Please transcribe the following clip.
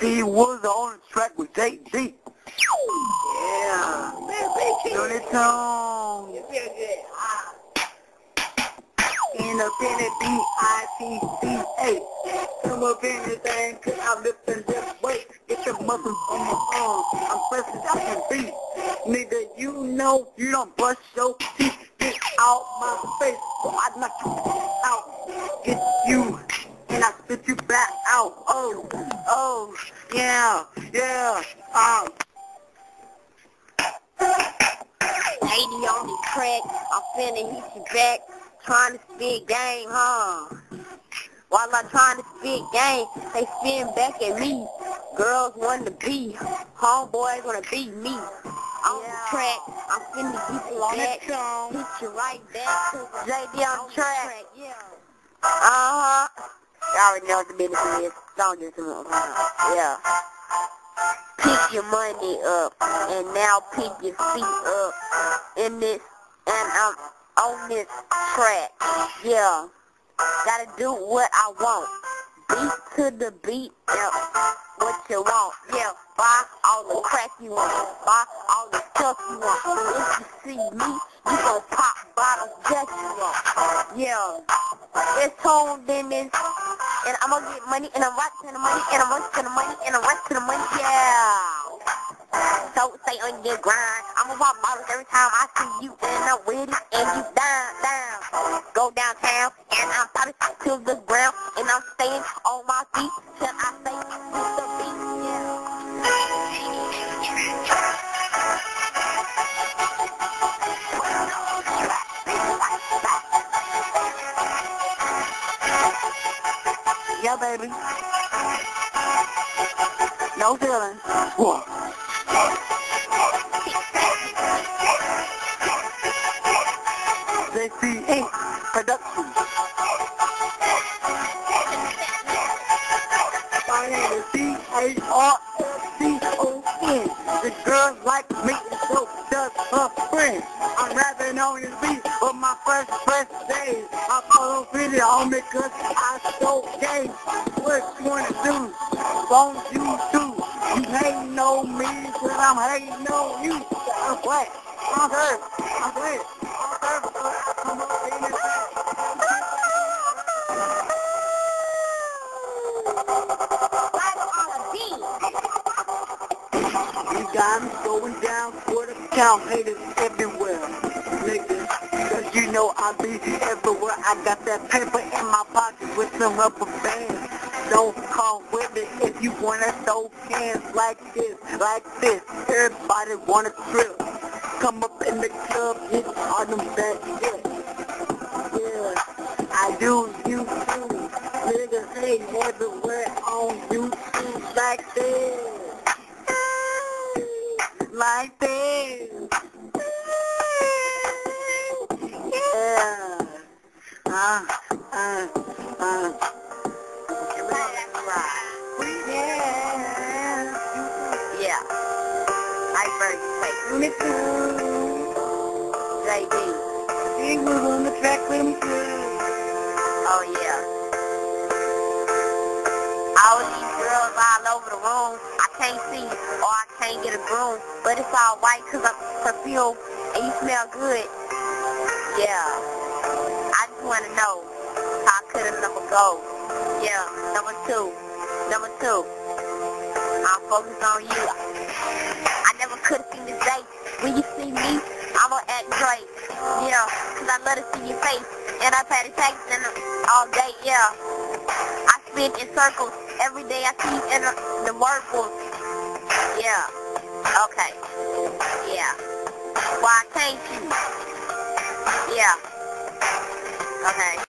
See, was on the track with JD. Yeah. Man, big Doing it on. You feel good. Ah. Independent B-I-T-C-A. Come up in this thing, cause I'm lifting this weight. Get your muscles on my arms. I'm pressing I can beat. Nigga, you know you don't brush your teeth. Get out my face. So I knock you out. Get you. And I spit you back out. Oh, oh, yeah, yeah. Um, 80 on the track, I'm finna hit you back, trying to spit game, huh? While I'm trying to spit game, they spin back at me. Girls want to be, homeboys wanna be me. On the track, I'm finna get you back, hit you right back to JD on the track. yeah. Uh-huh. You already know what the business is. Don't just move. Yeah. Pick your money up, and now pick your feet up in this, and I'm on this track. Yeah, gotta do what I want. Beat to the beat, yeah, you want. Yeah, buy all the crack you want, buy all the stuff you want. If you see me, you gon' pop bottles just you want. Yeah, it's in this, and I'm gonna get money, and I'm to the money, and I'm to the money, and I'm to the money. Yeah. So stay on your grind. I'ma pop bottles every time I see you and I'm with it and you down, down. Go downtown and I'm popping to the ground and I'm staying on my feet till I say Yeah, baby. No feelings. What? JCA Productions. My name is C-A-R-C-O-N. The girl like me and so her friend. I'm rapping on this beat for my first first days. I follow video on me cause I so gay. What you wanna do? Won't you do? You hating on me cause I'm hating on you. I'm what? I'm hurt. I'm hurt. Got going down for the count, haters everywhere, nigga. Cause you know I be everywhere. I got that paper in my pocket with some rubber bands. Don't call with me if you wanna throw hands like this, like this. Everybody wanna trip. Come up in the club, hit all them back shit. Yeah, I do you too. Niggas hate everywhere on YouTube like this like this. Yeah. Uh, uh, uh. Yeah. Yeah. Iceberg face. Me too. JD. He was on the track with me too. Oh yeah. All these girls all over the room. I can't see or I can't get a groom, but it's all white 'cause I'm perfume and you smell good. Yeah. I just want to know how could a number go? Yeah. Number two. Number two. I'm focused on you. I never could have seen this day. When you see me, I'ma act great. Yeah, 'cause I love to see your face. And I've had it taken all day, yeah. I spin in circles every day. I see in the, workforce. Yeah. Okay. Yeah. Why can't you? Yeah. Okay.